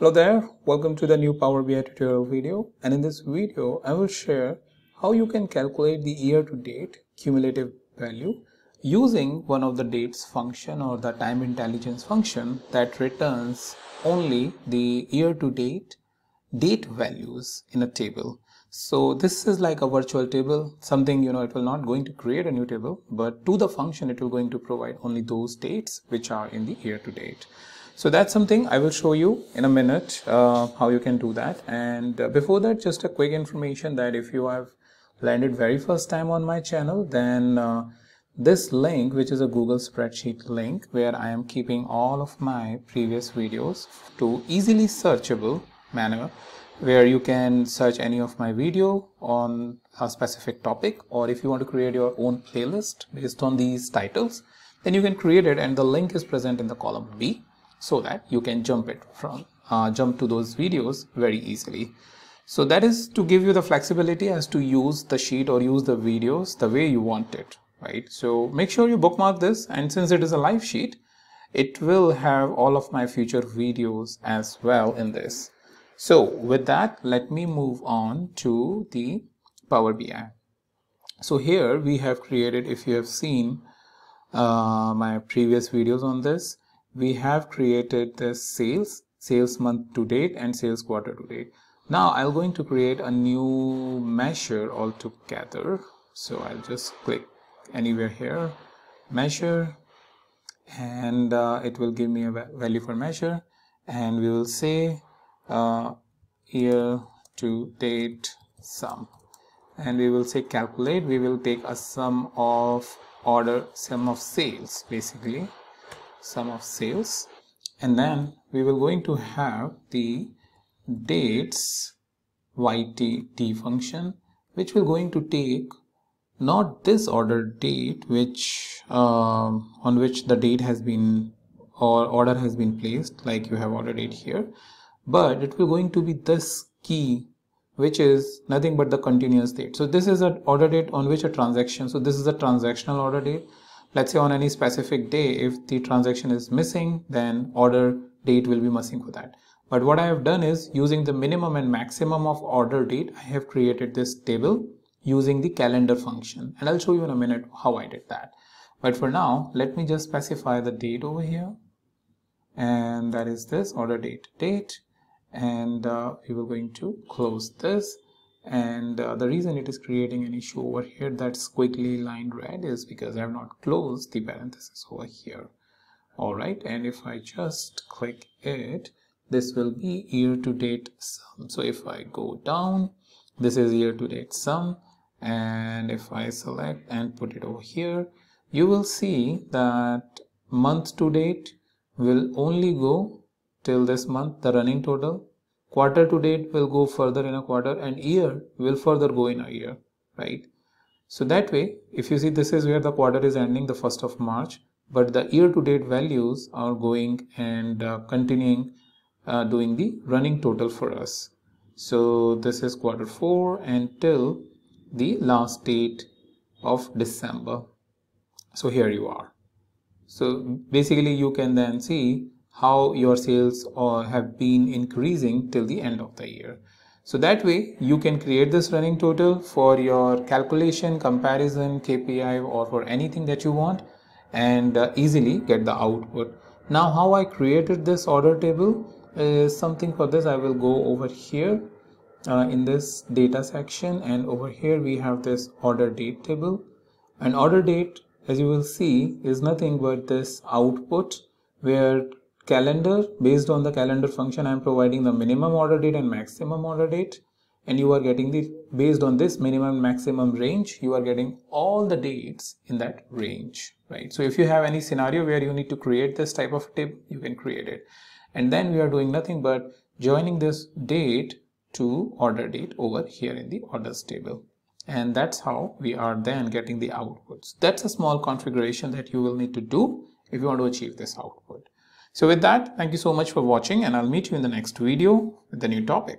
Hello there, welcome to the new Power BI tutorial video and in this video I will share how you can calculate the year to date cumulative value using one of the dates function or the time intelligence function that returns only the year to date date values in a table. So this is like a virtual table, something you know it will not going to create a new table but to the function it will going to provide only those dates which are in the year to date. So that's something I will show you in a minute uh, how you can do that. And uh, before that, just a quick information that if you have landed very first time on my channel, then uh, this link, which is a Google spreadsheet link where I am keeping all of my previous videos to easily searchable manner where you can search any of my video on a specific topic or if you want to create your own playlist based on these titles then you can create it and the link is present in the column B so that you can jump it from uh, jump to those videos very easily. So that is to give you the flexibility as to use the sheet or use the videos the way you want it right? So make sure you bookmark this and since it is a live sheet it will have all of my future videos as well in this. So with that let me move on to the power bi so here we have created if you have seen uh, my previous videos on this we have created the sales sales month to date and sales quarter to date. Now i'm going to create a new measure altogether. So i'll just click anywhere here measure and uh, it will give me a value for measure. And we will say uh, year to date sum. And we will say calculate. We will take a sum of order sum of sales basically sum of sales. And then we will going to have the dates yt function which will going to take not this order date which um, on which the date has been or order has been placed like you have order date here. But it will going to be this key which is nothing but the continuous date. So this is an order date on which a transaction so this is a transactional order date let's say on any specific day if the transaction is missing then order date will be missing for that. But what I have done is using the minimum and maximum of order date I have created this table using the calendar function. And I'll show you in a minute how I did that. But for now let me just specify the date over here. And that is this order date date. And uh, we will going to close this and uh, the reason it is creating an issue over here that's quickly lined red is because I have not closed the parenthesis over here. All right and if I just click it this will be year to date sum. So if I go down this is year to date sum. And if I select and put it over here you will see that month to date will only go till this month the running total quarter to date will go further in a quarter and year will further go in a year right? So that way if you see this is where the quarter is ending the 1st of March but the year to date values are going and uh, continuing uh, doing the running total for us. So this is quarter 4 until the last date of December. So here you are. So basically you can then see how your sales uh, have been increasing till the end of the year. So that way you can create this running total for your calculation, comparison, KPI or for anything that you want and uh, easily get the output. Now how I created this order table is something for this I will go over here uh, in this data section and over here we have this order date table and order date as you will see is nothing but this output where calendar based on the calendar function i'm providing the minimum order date and maximum order date. And you are getting the based on this minimum maximum range you are getting all the dates in that range right? So if you have any scenario where you need to create this type of tip you can create it. And then we are doing nothing but joining this date to order date over here in the orders table. And that's how we are then getting the outputs. That's a small configuration that you will need to do if you want to achieve this output so with that, thank you so much for watching and I'll meet you in the next video with a new topic.